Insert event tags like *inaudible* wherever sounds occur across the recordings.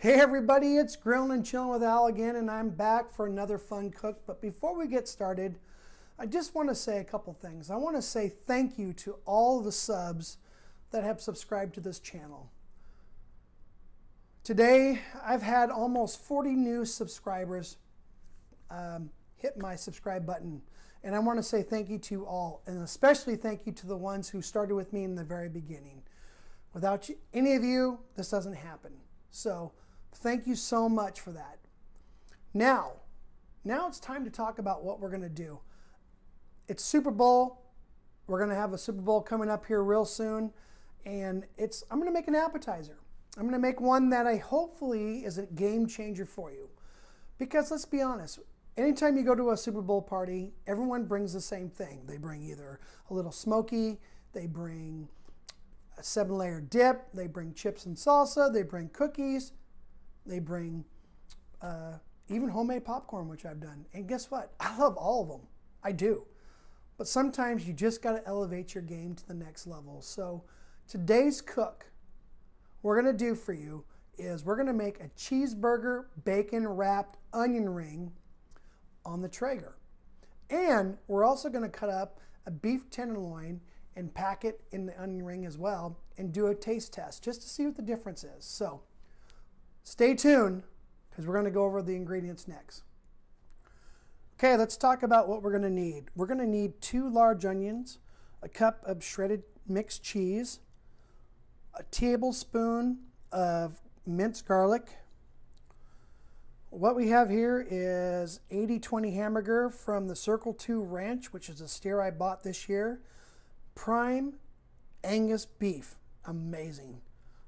Hey everybody, it's Grilling and Chilling with Al again, and I'm back for another fun cook. But before we get started, I just want to say a couple things. I want to say thank you to all the subs that have subscribed to this channel. Today, I've had almost 40 new subscribers um, hit my subscribe button. And I want to say thank you to all, and especially thank you to the ones who started with me in the very beginning. Without you, any of you, this doesn't happen. So thank you so much for that. Now, now it's time to talk about what we're going to do. It's Super Bowl. We're going to have a Super Bowl coming up here real soon. And it's I'm going to make an appetizer. I'm going to make one that I hopefully is a game changer for you. Because let's be honest, anytime you go to a Super Bowl party, everyone brings the same thing. They bring either a little smoky, they bring a seven layer dip, they bring chips and salsa, they bring cookies, they bring uh, even homemade popcorn, which I've done. And guess what? *laughs* I love all of them. I do. But sometimes you just got to elevate your game to the next level. So today's cook, we're going to do for you is we're going to make a cheeseburger bacon wrapped onion ring on the Traeger. And we're also going to cut up a beef tenderloin and pack it in the onion ring as well and do a taste test just to see what the difference is. So stay tuned because we're going to go over the ingredients next. Okay, let's talk about what we're going to need. We're going to need two large onions, a cup of shredded mixed cheese, a tablespoon of minced garlic. What we have here is 80-20 hamburger from the Circle 2 Ranch, which is a steer I bought this year. Prime Angus beef, amazing.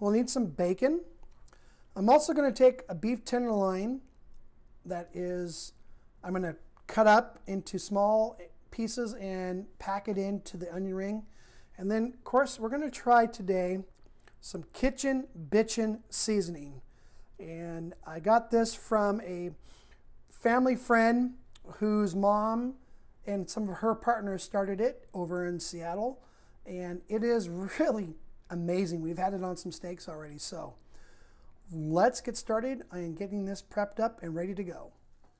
We'll need some bacon. I'm also going to take a beef tenderloin that is, I'm going to cut up into small pieces and pack it into the onion ring. And then, of course, we're going to try today some Kitchen Bitchin seasoning. And I got this from a family friend whose mom and some of her partners started it over in Seattle. And it is really amazing. We've had it on some steaks already. So let's get started. I am getting this prepped up and ready to go.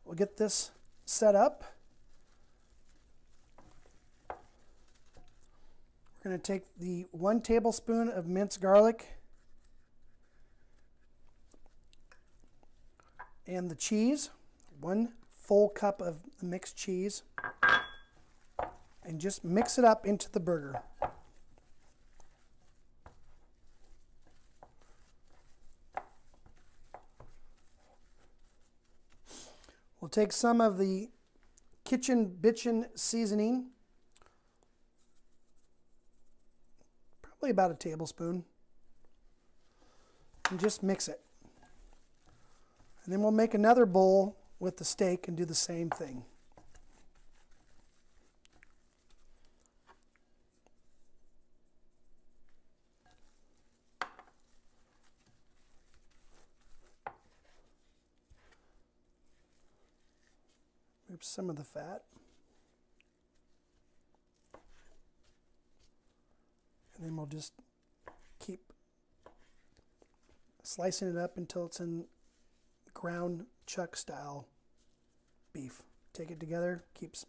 We'll get this set up. We're going to take the one tablespoon of minced garlic and the cheese, one full cup of mixed cheese, and just mix it up into the burger. We'll take some of the Kitchen Bitchin seasoning probably about a tablespoon, and just mix it. And then we'll make another bowl with the steak and do the same thing. Some of the fat. And then we'll just keep slicing it up until it's in ground chuck style beef. Take it together, keeps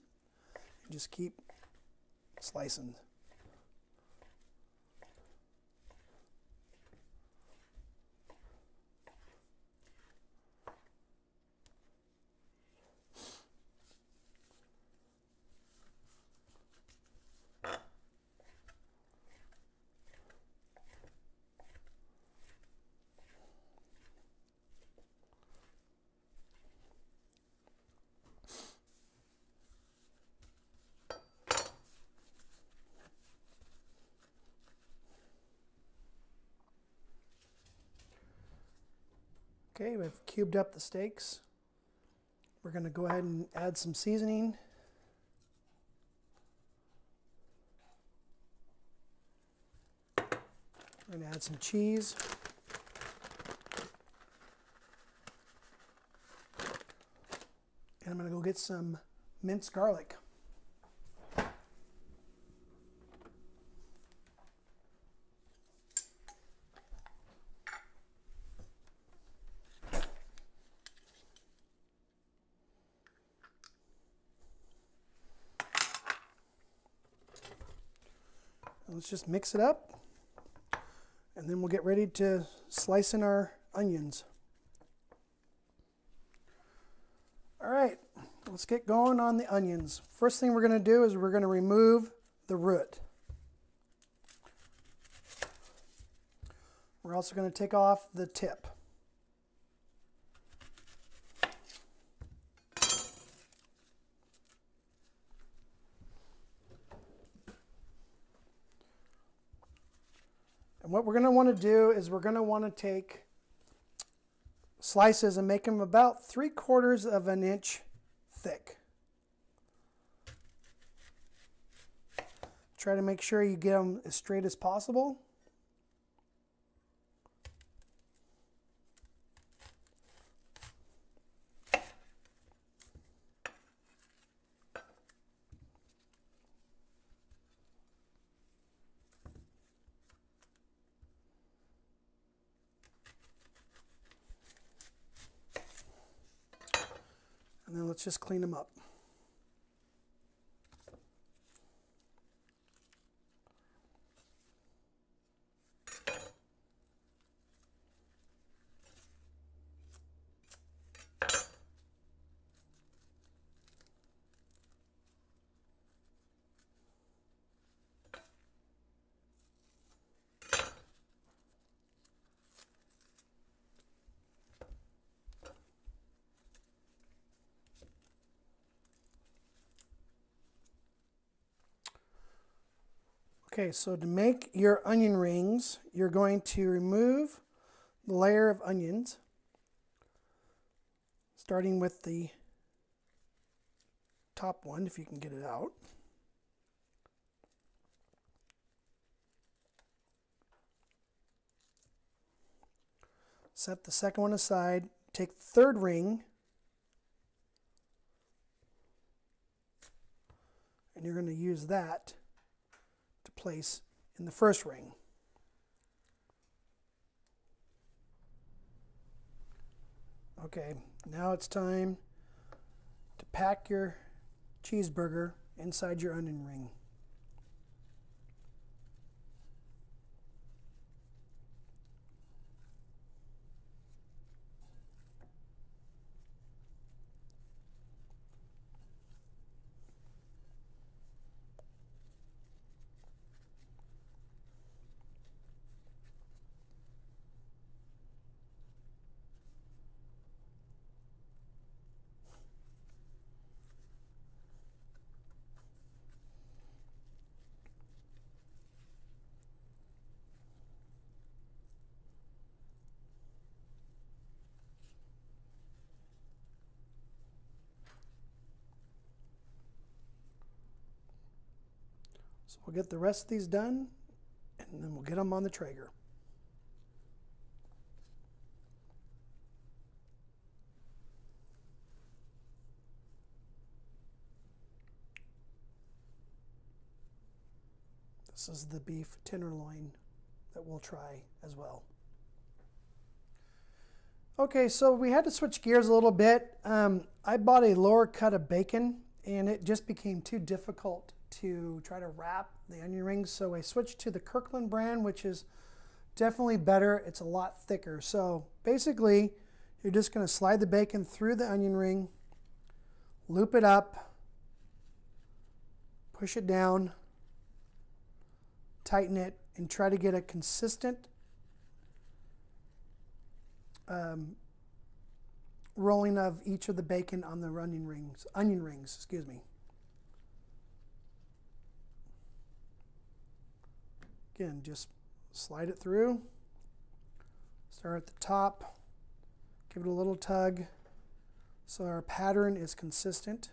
just keep slicing. Okay, we've cubed up the steaks. We're going to go ahead and add some seasoning. We're going to add some cheese. And I'm going to go get some minced garlic. Let's just mix it up and then we'll get ready to slice in our onions. All right, let's get going on the onions. First thing we're going to do is we're going to remove the root. We're also going to take off the tip. And what we're going to want to do is we're going to want to take slices and make them about three quarters of an inch thick. Try to make sure you get them as straight as possible. And then let's just clean them up. Okay, so to make your onion rings, you're going to remove the layer of onions, starting with the top one, if you can get it out. Set the second one aside, take the third ring, and you're going to use that place in the first ring. Okay, now it's time to pack your cheeseburger inside your onion ring. So we'll get the rest of these done and then we'll get them on the Traeger. This is the beef tenderloin that we'll try as well. Okay, so we had to switch gears a little bit. Um, I bought a lower cut of bacon and it just became too difficult to try to wrap the onion rings. So I switched to the Kirkland brand, which is definitely better. It's a lot thicker. So basically, you're just going to slide the bacon through the onion ring, loop it up, push it down, tighten it, and try to get a consistent um, rolling of each of the bacon on the onion rings. Onion rings, excuse me. Again, just slide it through. Start at the top. Give it a little tug so our pattern is consistent.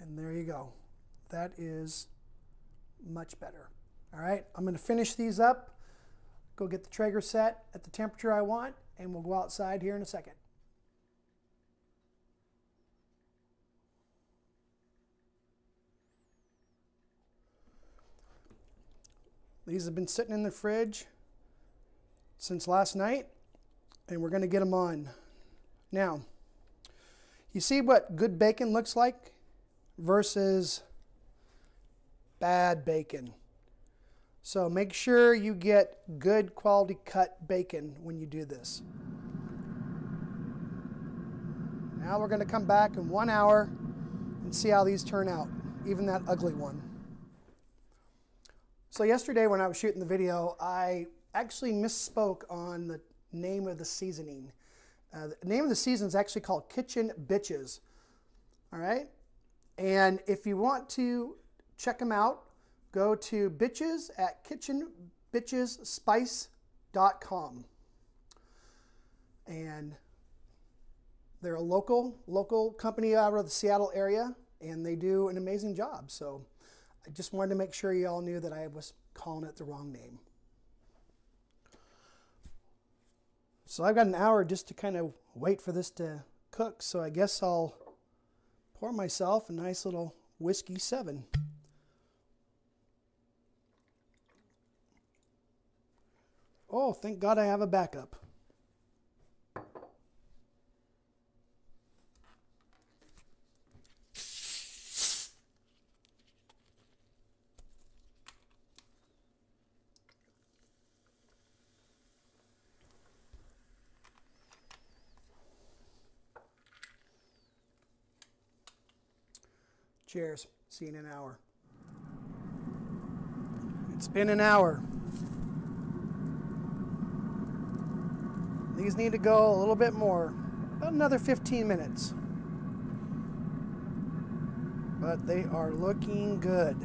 And there you go. That is much better. All right, I'm going to finish these up go get the Traeger set at the temperature I want, and we'll go outside here in a second. These have been sitting in the fridge since last night, and we're going to get them on. Now, you see what good bacon looks like versus bad bacon. So make sure you get good quality cut bacon when you do this. Now we're going to come back in one hour and see how these turn out, even that ugly one. So yesterday when I was shooting the video, I actually misspoke on the name of the seasoning. Uh, the name of the season is actually called Kitchen Bitches. All right? And if you want to check them out, go to bitches at kitchenbitchesspice.com. And they're a local local company out of the Seattle area, and they do an amazing job. So I just wanted to make sure you all knew that I was calling it the wrong name. So I've got an hour just to kind of wait for this to cook. So I guess I'll pour myself a nice little whiskey seven. Oh, thank God I have a backup. Cheers. See you in an hour. It's been an hour. These need to go a little bit more, about another 15 minutes. But they are looking good.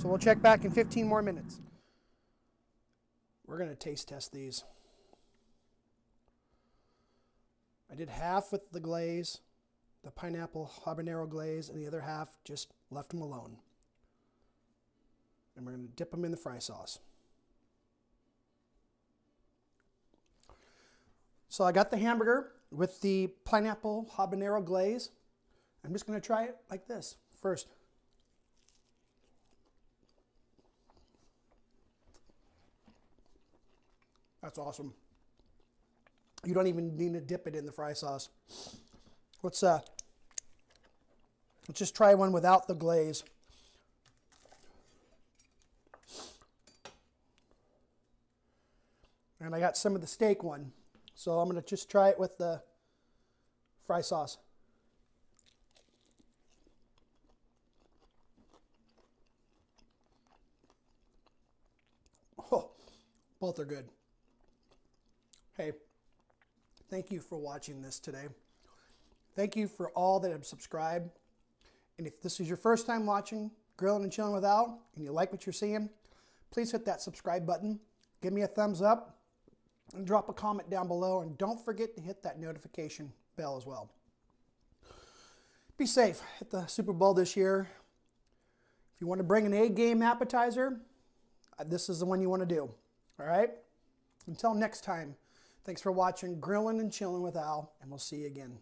So we'll check back in 15 more minutes. We're going to taste test these. I did half with the glaze, the pineapple habanero glaze, and the other half just left them alone. And we're going to dip them in the fry sauce. So I got the hamburger with the pineapple habanero glaze. I'm just going to try it like this first. That's awesome. You don't even need to dip it in the fry sauce. Let's uh let's just try one without the glaze. And I got some of the steak one. So I'm going to just try it with the fry sauce. *laughs* Oh, both are good. Hey, thank you for watching this today. Thank you for all that have subscribed. And if this is your first time watching Grilling and Chilling with Al and you like what you're seeing, please hit that subscribe button. Give me a thumbs up and drop a comment down below. And don't forget to hit that notification bell as well. Be safe at the Super Bowl this year. If you want to bring an A game appetizer, uh, this is the one you want to do. All right? Until next time, thanks for watching Grilling and Chilling with Al, and we'll see you again.